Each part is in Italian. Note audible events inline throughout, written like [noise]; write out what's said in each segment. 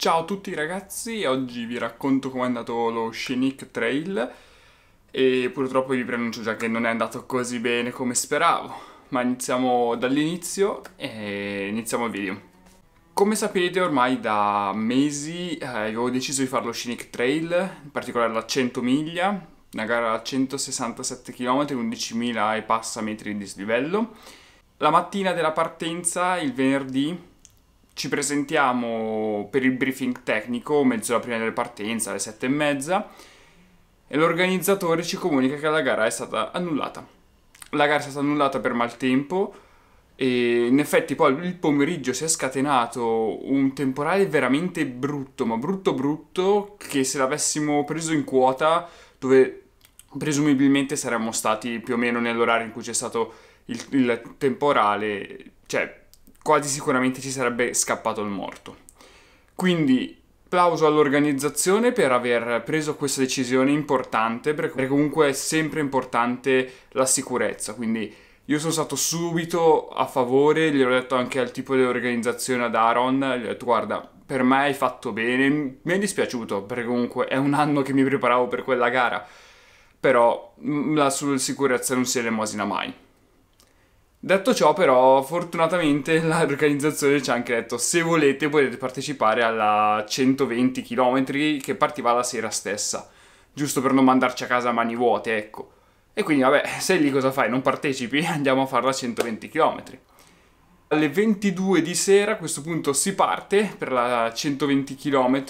Ciao a tutti ragazzi, oggi vi racconto come è andato lo Scenic Trail e purtroppo vi preannuncio già che non è andato così bene come speravo, ma iniziamo dall'inizio e iniziamo il video. Come sapete ormai da mesi eh, avevo deciso di fare lo Scenic Trail, in particolare la 100 miglia, una gara a 167 km, 11.000 e passa metri di dislivello. La mattina della partenza, il venerdì, ci presentiamo per il briefing tecnico mezz'ora prima della partenza, alle sette e mezza, e l'organizzatore ci comunica che la gara è stata annullata. La gara è stata annullata per maltempo e in effetti poi il pomeriggio si è scatenato un temporale veramente brutto, ma brutto brutto, che se l'avessimo preso in quota, dove presumibilmente saremmo stati più o meno nell'orario in cui c'è stato il, il temporale, cioè quasi sicuramente ci sarebbe scappato il morto. Quindi applauso all'organizzazione per aver preso questa decisione importante, perché comunque è sempre importante la sicurezza, quindi io sono stato subito a favore, gliel'ho detto anche al tipo di organizzazione ad Aaron, gli ho detto guarda, per me hai fatto bene, mi è dispiaciuto perché comunque è un anno che mi preparavo per quella gara, però la sicurezza non si elemosina mai. Detto ciò, però, fortunatamente [laughs] l'organizzazione ci ha anche detto se volete potete partecipare alla 120 km che partiva la sera stessa, giusto per non mandarci a casa a mani vuote, ecco. E quindi, vabbè, [laughs] sei lì cosa fai? Non partecipi? [laughs] Andiamo a farla a 120 km. Alle 22 di sera a questo punto si parte per la 120 km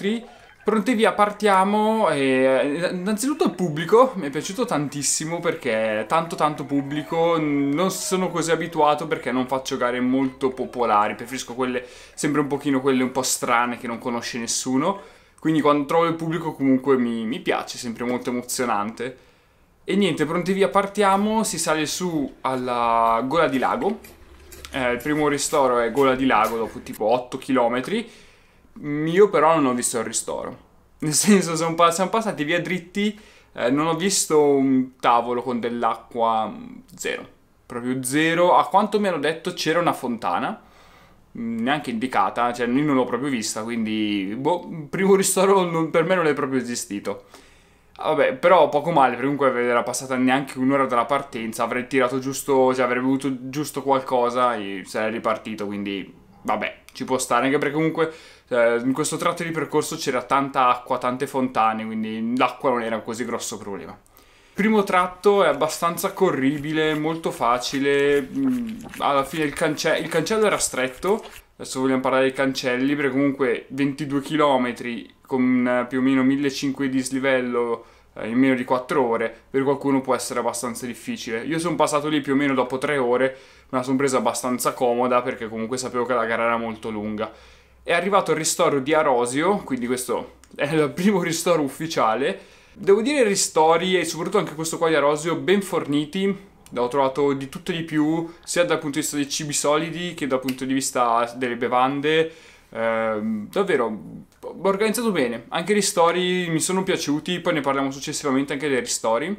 Pronti via, partiamo. E, innanzitutto il pubblico mi è piaciuto tantissimo perché tanto tanto pubblico. Non sono così abituato perché non faccio gare molto popolari. Preferisco quelle sempre un pochino quelle un po' strane che non conosce nessuno. Quindi quando trovo il pubblico comunque mi, mi piace, sempre molto emozionante. E niente, pronti via, partiamo. Si sale su alla Gola di Lago. Eh, il primo ristoro è Gola di Lago dopo tipo 8 km io però non ho visto il ristoro. Nel senso, siamo, siamo passati via dritti, eh, non ho visto un tavolo con dell'acqua mm, zero. Proprio zero. A quanto mi hanno detto c'era una fontana, mm, neanche indicata, cioè io non l'ho proprio vista, quindi boh, primo [laughs] ristoro non, per me non è proprio esistito. Vabbè, però poco male, comunque era passata neanche un'ora dalla partenza, avrei tirato giusto, cioè avrei bevuto giusto qualcosa e sarei ripartito, quindi vabbè, ci può stare, anche perché comunque eh, in questo tratto di percorso c'era tanta acqua, tante fontane, quindi l'acqua non era un così grosso problema. Il primo tratto è abbastanza corribile, molto facile, mm, alla fine il, cance- il cancello era stretto, adesso vogliamo parlare dei cancelli, perché comunque 22 km con eh, più o meno 1500 di dislivello eh, in meno di 4 ore, per qualcuno può essere abbastanza difficile. Io sono passato lì più o meno dopo 3 ore, me la sono presa abbastanza comoda perché comunque sapevo che la gara era molto lunga. È arrivato il ristoro di Arosio, quindi questo è il primo ristoro ufficiale. Devo dire ristori e soprattutto anche questo qua di Arosio ben forniti, ho trovato di tutto e di più, sia dal punto di vista dei cibi solidi che dal punto di vista delle bevande. Eh, davvero organizzato bene. Anche i ristori mi sono piaciuti, poi ne parliamo successivamente anche dei ristori.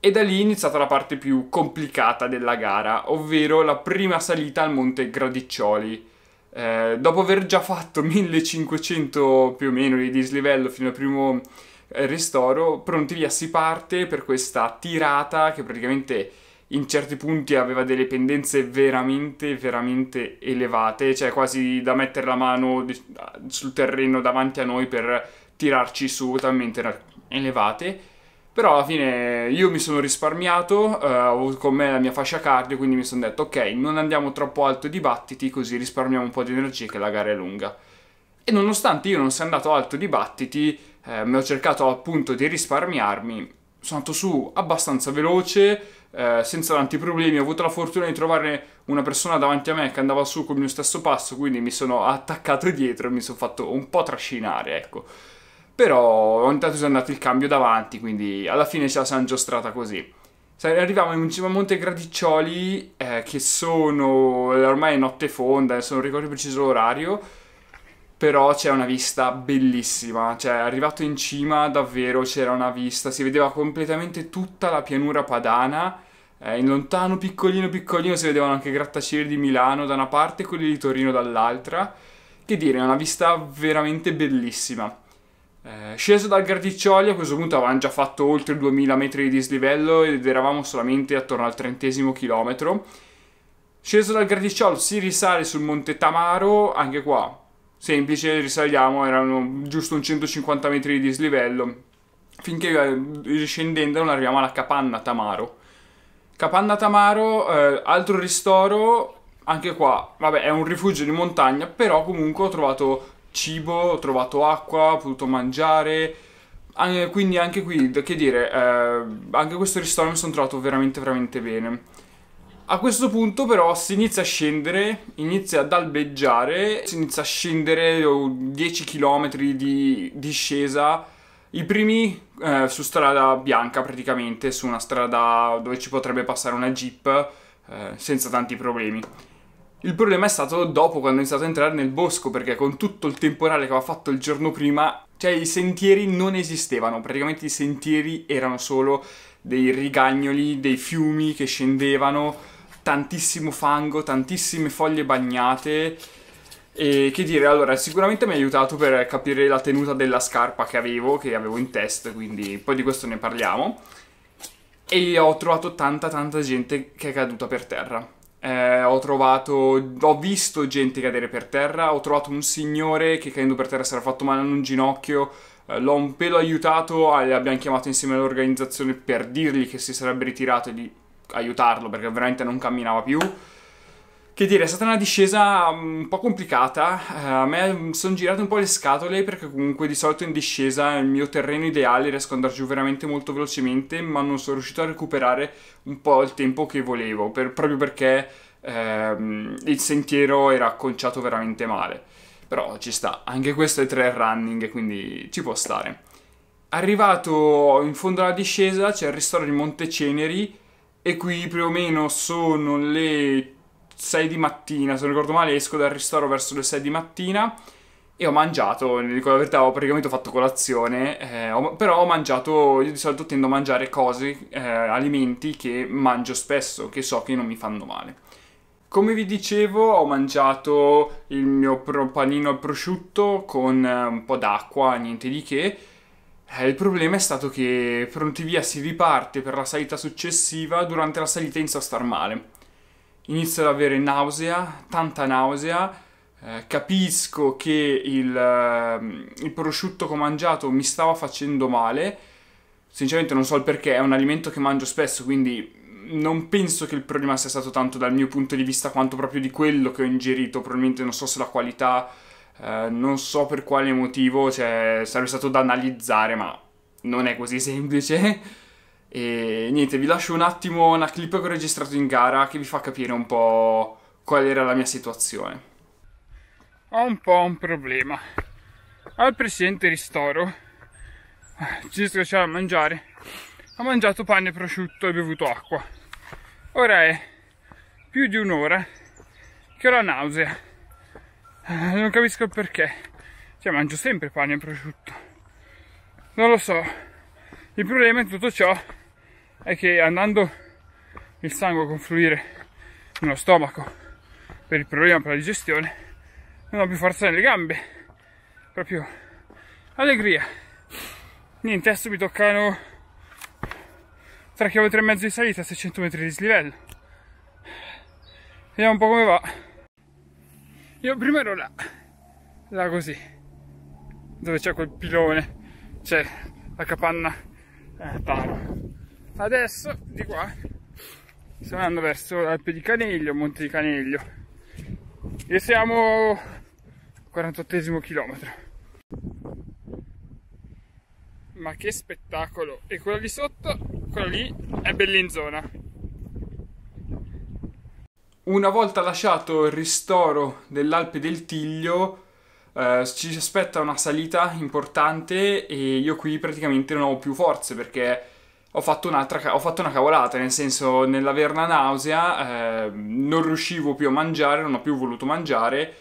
E da lì è iniziata la parte più complicata della gara, ovvero la prima salita al Monte Gradiccioli. Eh, dopo aver già fatto [laughs] 1500 più o meno di dislivello fino al primo eh, ristoro, pronti via si parte per questa tirata che praticamente in certi punti aveva delle pendenze veramente, veramente elevate, cioè quasi da mettere la mano sul terreno davanti a noi per tirarci su, talmente elevate. Però alla fine io mi sono risparmiato, eh, ho con me la mia fascia cardio, quindi mi sono detto ok, non andiamo troppo alto di battiti, così risparmiamo un po' di energia che la gara è lunga. E nonostante io non sia andato alto di battiti, eh, mi ho cercato appunto di risparmiarmi, sono andato su abbastanza veloce, eh, senza tanti problemi. Ho avuto la fortuna di trovare una persona davanti a me che andava su con il mio stesso passo, quindi mi sono attaccato dietro e mi sono fatto un po' trascinare, ecco. Però ogni tanto sono andato il cambio davanti, quindi alla fine ce la siamo giostrata così. Arriviamo in cima a Monte Gradiccioli, eh, che sono ormai notte fonda, adesso non ricordo preciso l'orario, però c'è una vista bellissima, cioè arrivato in cima davvero c'era una vista, si vedeva completamente tutta la pianura padana, eh, in lontano piccolino piccolino si vedevano anche i grattacieli di Milano da una parte e quelli di Torino dall'altra, che dire, è una vista veramente bellissima. Eh, sceso dal Gardiccioli, a questo punto avevamo già fatto oltre 2000 metri di dislivello ed eravamo solamente attorno al trentesimo chilometro. Sceso dal Gardicciolo si risale sul Monte Tamaro, anche qua semplice, risaliamo, erano giusto un 150 metri di dislivello, finché eh, riscendendo non arriviamo alla Capanna Tamaro. Capanna Tamaro, eh, altro ristoro, anche qua, vabbè, è un rifugio di montagna, però comunque ho trovato cibo, ho trovato acqua, ho potuto mangiare. quindi anche qui, che dire, eh, anche questo ristoro mi sono trovato veramente, veramente bene. A questo punto però si inizia a scendere, inizia ad albeggiare, si inizia a scendere 10 km di discesa, i primi eh, su strada bianca praticamente, su una strada dove ci potrebbe passare una jeep eh, senza tanti problemi. Il problema è stato dopo quando ho iniziato a entrare nel bosco perché con tutto il temporale che aveva fatto il giorno prima, cioè i sentieri non esistevano, praticamente i sentieri erano solo dei rigagnoli, dei fiumi che scendevano, tantissimo fango, tantissime foglie bagnate. E che dire, allora, sicuramente mi ha aiutato per capire la tenuta della scarpa che avevo, che avevo in test, quindi poi di questo ne parliamo. E ho trovato tanta tanta gente che è caduta per terra eh, ho trovato, ho visto gente cadere per terra, ho trovato un signore che cadendo per terra si era fatto male in un ginocchio, eh, l'ho un pelo aiutato, abbiamo chiamato insieme all'organizzazione per dirgli che si sarebbe ritirato e di aiutarlo perché veramente non camminava più. Che dire, è stata una discesa mm, un po' complicata. Uh, a me sono girate un po' le scatole perché comunque di solito in discesa il mio terreno ideale riesco ad andare giù veramente molto velocemente, ma non sono riuscito a recuperare un po' il tempo che volevo, per, proprio perché uh, il sentiero era acconciato veramente male. Però ci sta, anche questo è trail running, quindi ci può stare. Arrivato in fondo alla discesa c'è il ristoro di Monte Ceneri e qui più o meno sono le 6 di mattina, se non ricordo male, esco dal ristoro verso le 6 di mattina e ho mangiato, ne dico la verità, ho praticamente fatto colazione, eh, ho, però ho mangiato, io di solito tendo a mangiare cose, eh, alimenti che mangio spesso, che so che non mi fanno male. Come vi dicevo, ho mangiato il mio panino al prosciutto con eh, un po' d'acqua, niente di che. Eh, il problema è stato che pronti via si riparte per la salita successiva, durante la salita inizio a star male. Inizio ad avere nausea, tanta nausea, eh, capisco che il, uh, il, prosciutto che ho mangiato mi stava facendo male, sinceramente non so il perché, è un alimento che mangio spesso, quindi non penso che il problema sia stato tanto dal mio punto di vista quanto proprio di quello che ho ingerito, probabilmente non so se la qualità, eh, non so per quale motivo, cioè sarebbe stato da analizzare, ma non è così [laughs] semplice. E niente, vi lascio un attimo una clip che ho registrato in gara che vi fa capire un po' qual era la mia situazione. Ho un po' un problema. Al precedente ristoro ci scocciava a mangiare. Ho mangiato pane prosciutto e bevuto acqua. Ora è più di un'ora che ho la nausea. Non capisco il perché. Cioè, mangio sempre pane e prosciutto. Non lo so. Il problema in tutto ciò è che andando il sangue a confluire nello stomaco per il problema per la digestione non ho più forza nelle gambe proprio allegria niente adesso mi toccano 3 km e mezzo di salita 600 metri di dislivello vediamo un po' come va io prima ero là. Là così. Dove c'è quel pilone. C'è la capanna. Eh, Taro. Adesso di qua stiamo andando verso l'Alpe di Caneglio, Monte di Caneglio e siamo al 48 chilometro. Ma che spettacolo. E quello di sotto quello lì è Bellinzona una volta lasciato il ristoro dell'Alpe del Tiglio eh, ci aspetta una salita importante e io qui praticamente non ho più forze perché ho fatto, ho fatto una cavolata, nel senso nell'avere una nausea eh, non riuscivo più a mangiare, non ho più voluto mangiare,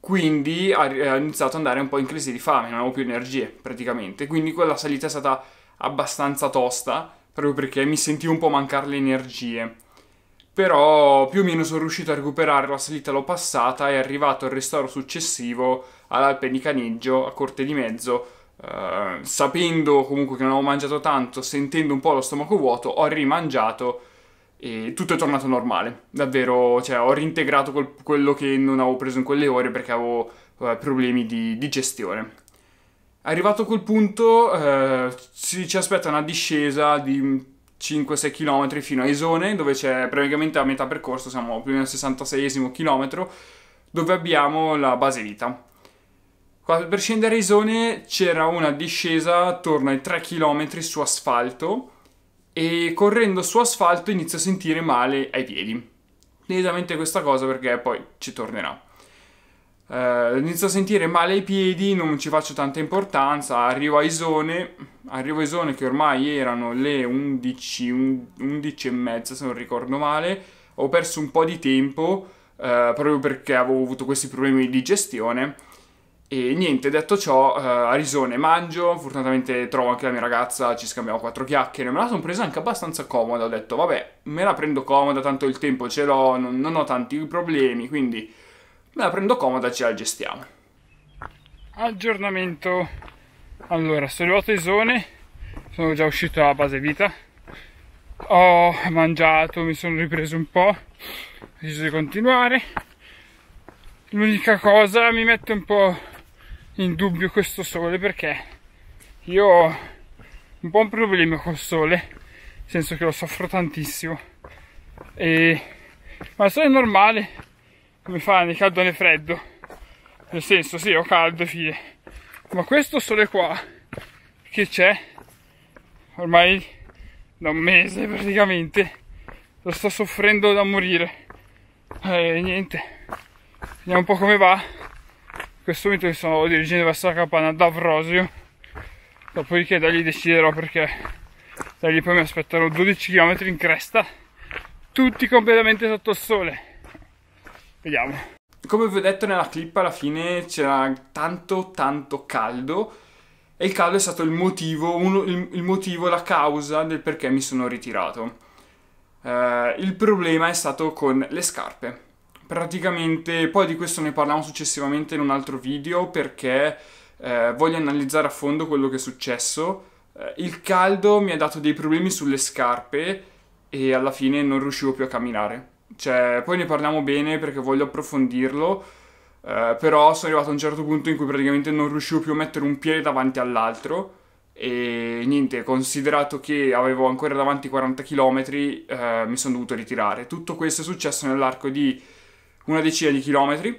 quindi ho iniziato ad andare un po' in crisi di fame, non avevo più energie praticamente, quindi quella salita è stata abbastanza tosta, proprio perché mi sentivo un po' mancare le energie. Però più o meno sono riuscito a recuperare la salita l'ho passata e arrivato al ristoro successivo all'Alpe di Caniggio a Corte di Mezzo Uh, sapendo comunque che non avevo mangiato tanto, sentendo un po' lo stomaco vuoto, ho rimangiato e tutto è tornato normale. Davvero, cioè, ho reintegrato quel, quello che non avevo preso in quelle ore perché avevo uh, problemi di digestione. Arrivato a quel punto, uh, ci, ci aspetta una discesa di 5-6 km fino a Isone, dove c'è praticamente a metà percorso, siamo più o meno al 66 km, dove abbiamo la base vita. Per scendere a Isone c'era una discesa attorno ai 3 km su asfalto e correndo su asfalto inizio a sentire male ai piedi. Esattamente questa cosa perché poi ci tornerà. Uh, inizio a sentire male ai piedi, non ci faccio tanta importanza, arrivo a Isone, arrivo a Isone che ormai erano le 11, 11 e mezza se non ricordo male, ho perso un po' di tempo uh, proprio perché avevo avuto questi problemi di digestione. E niente, detto ciò, uh, a Risone mangio, fortunatamente trovo anche la mia ragazza, ci scambiamo quattro chiacchiere, me la sono presa anche abbastanza comoda, ho detto vabbè, me la prendo comoda, tanto il tempo ce l'ho, non, non ho tanti problemi, quindi me la prendo comoda, ce la gestiamo. Aggiornamento. Allora, sono arrivato a Isone, sono già uscito dalla base vita, ho mangiato, mi sono ripreso un po', ho deciso di continuare. L'unica cosa mi mette un po' in dubbio questo sole perché io ho un po' un problema col sole, nel senso che lo soffro tantissimo. E... Ma il sole è normale, come fa né caldo né freddo. Nel senso, sì, ho caldo e fine. Ma questo sole qua, che c'è, ormai da un mese praticamente, lo sto soffrendo da morire. E niente, vediamo un po' come va questo momento mi sto dirigendo verso la capanna d'Avrosio dopodiché da lì deciderò perché da lì poi mi aspettano 12 km in cresta tutti completamente sotto il sole vediamo come vi ho detto nella clip alla fine c'era tanto tanto caldo e il caldo è stato il motivo, uno, il, il motivo, la causa del perché mi sono ritirato. Uh, il problema è stato con le scarpe praticamente poi di questo ne parliamo successivamente in un altro video perché eh, voglio analizzare a fondo quello che è successo. Eh, il caldo mi ha dato dei problemi sulle scarpe e alla fine non riuscivo più a camminare. Cioè, poi ne parliamo bene perché voglio approfondirlo. Eh, però sono arrivato a un certo punto in cui praticamente non riuscivo più a mettere un piede davanti all'altro e niente, considerato che avevo ancora davanti 40 km, eh, mi sono dovuto ritirare. Tutto questo è successo nell'arco di una decina di chilometri.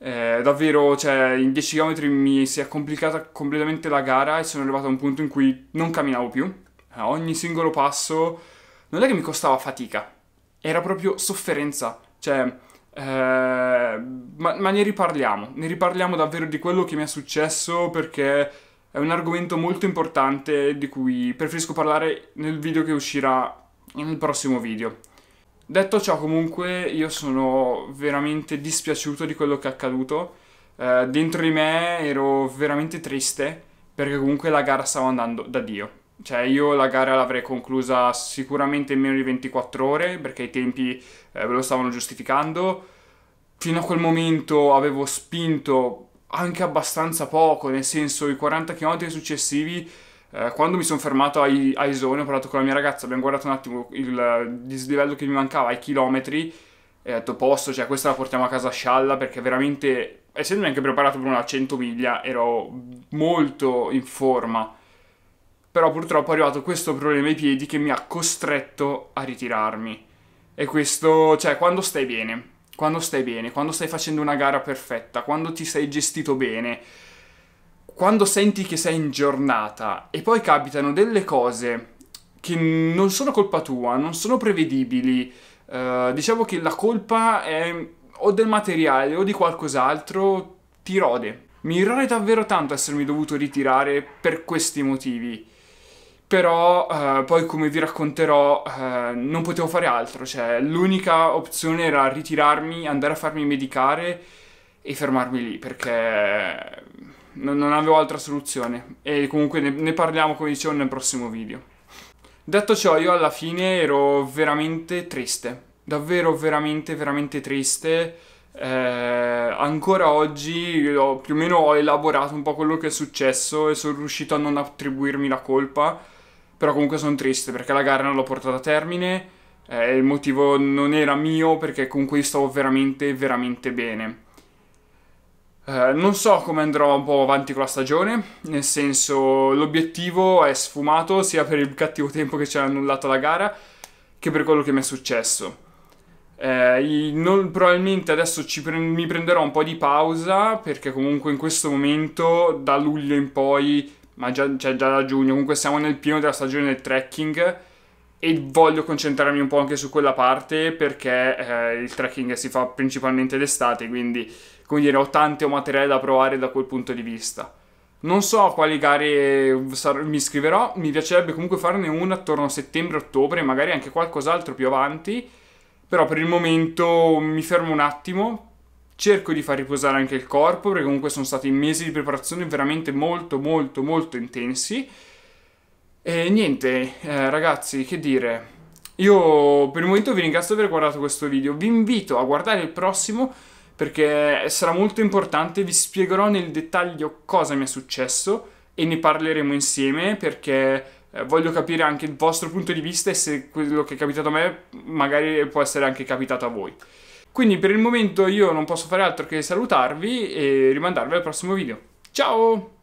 Eh, davvero, cioè, in 10 km mi si è complicata completamente la gara e sono arrivato a un punto in cui non camminavo più. Eh, ogni singolo passo non è che mi costava fatica, era proprio sofferenza. Cioè, eh, ma, ma ne riparliamo, ne riparliamo davvero di quello che mi è successo perché è un argomento molto importante di cui preferisco parlare nel video che uscirà nel prossimo video. Detto ciò, comunque, io sono veramente dispiaciuto di quello che è accaduto. Eh, dentro di me ero veramente triste perché comunque la gara stava andando da Dio. Cioè, io la gara l'avrei conclusa sicuramente in meno di 24 ore perché i tempi eh, ve lo stavano giustificando. Fino a quel momento avevo spinto anche abbastanza poco, nel senso i 40 km successivi eh, quando mi sono fermato a, a Isone, ho parlato con la mia ragazza, abbiamo guardato un attimo il dislivello che mi mancava ai chilometri e ho detto posto, cioè questa la portiamo a casa scialla perché veramente, essendomi anche preparato per una 100 miglia, ero molto in forma. Però purtroppo è arrivato questo problema ai piedi che mi ha costretto a ritirarmi. E questo, cioè, quando stai bene, quando stai bene, quando stai facendo una gara perfetta, quando ti sei gestito bene, quando senti che sei in giornata e poi capitano delle cose che non sono colpa tua, non sono prevedibili, uh, diciamo che la colpa è o del materiale o di qualcos'altro, ti rode. Mi rode davvero tanto essermi dovuto ritirare per questi motivi. Però uh, poi come vi racconterò uh, non potevo fare altro, cioè l'unica opzione era ritirarmi, andare a farmi medicare e fermarmi lì perché non, non avevo altra soluzione e comunque ne, ne parliamo come dicevo nel prossimo video. Detto ciò io alla fine ero veramente triste, davvero veramente veramente triste. Eh, ancora oggi ho, più o meno ho elaborato un po' quello che è successo e sono riuscito a non attribuirmi la colpa, però comunque sono triste perché la gara non l'ho portata a termine, eh, il motivo non era mio perché comunque stavo veramente veramente bene. Eh, non so come andrò un po' avanti con la stagione, nel senso l'obiettivo è sfumato sia per il cattivo tempo che ci ha annullato la gara che per quello che mi è successo. Eh, non, probabilmente adesso pre- mi prenderò un po' di pausa perché comunque in questo momento da luglio in poi, ma già, cioè già da giugno, comunque siamo nel pieno della stagione del trekking e voglio concentrarmi un po' anche su quella parte perché eh, il trekking si fa principalmente d'estate, quindi come dire ho tanto materiale da provare da quel punto di vista. Non so a quali gare mi iscriverò, mi piacerebbe comunque farne una attorno a settembre-ottobre, magari anche qualcos'altro più avanti. Però per il momento mi fermo un attimo, cerco di far riposare anche il corpo, perché comunque sono stati mesi di preparazione veramente molto, molto, molto intensi. E niente, eh, ragazzi, che dire. Io per il momento vi ringrazio di aver guardato questo video. Vi invito a guardare il prossimo perché sarà molto importante. Vi spiegherò nel dettaglio cosa mi è successo e ne parleremo insieme perché eh, voglio capire anche il vostro punto di vista e se quello che è capitato a me magari può essere anche capitato a voi. Quindi per il momento io non posso fare altro che salutarvi e rimandarvi al prossimo video. Ciao!